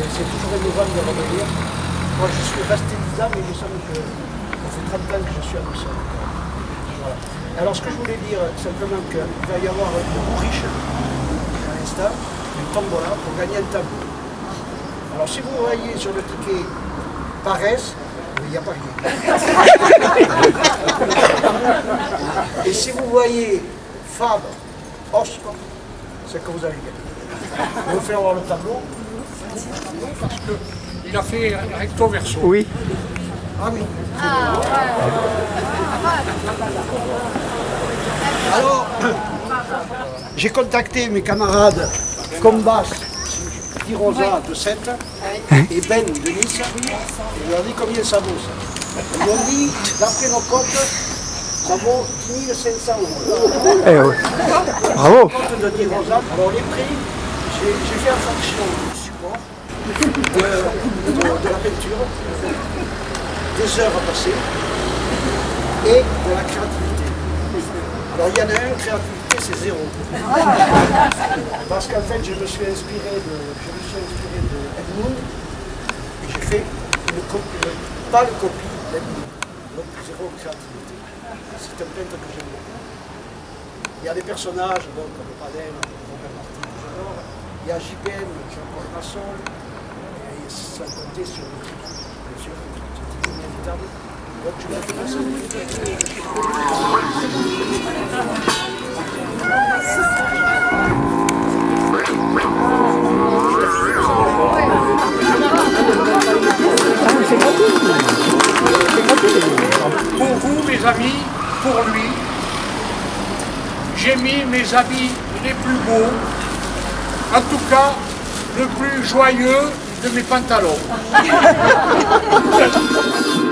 fin novembre de revenir. Moi, je suis resté 10 ans, mais il me semble que ça fait 30 ans que je suis à Bruxelles. Voilà. Alors, ce que je voulais dire, simplement qu'il va y avoir un gros riche, à l'instant, une tombola pour gagner un tableau. Alors, si vous voyez sur le ticket paresse, il n'y a pas rien. Et si vous voyez Fab, Oscar, c'est que vous avez gagné. Vous faire voir le tableau Parce qu'il a fait recto verso. Oui. Ah oui. Alors, j'ai contacté mes camarades Combas, Petit Rosa de 7 et Ben de Nice. Et je leur ai dit combien ça vaut ça. Ils m'ont dit, d'après nos comptes, ça vaut 10 500 euros. Eh oui. Bravo. de Rosa. Alors les prix, j'ai fait en fonction de, la peinture, des heures à passer et de la créativité. Alors il y en a un, créativité c'est zéro. Parce qu'en fait je me suis inspiré de, je me suis inspiré de Edmund et j'ai fait une copie, une pâle copie d'Edmund. Donc zéro créativité. C'est un peintre que j'aime beaucoup. Il y a des personnages, donc, comme Padel, Robert Martin. Il y a JPM, Jean-Paul Masson. Et sans compter sur le clip, bien sûr, c'était inévitable. Donc, je vais faire ça. Pour vous, mes amis, pour lui, j'ai mis mes habits les plus beaux, en tout cas le plus joyeux de mes pantalons.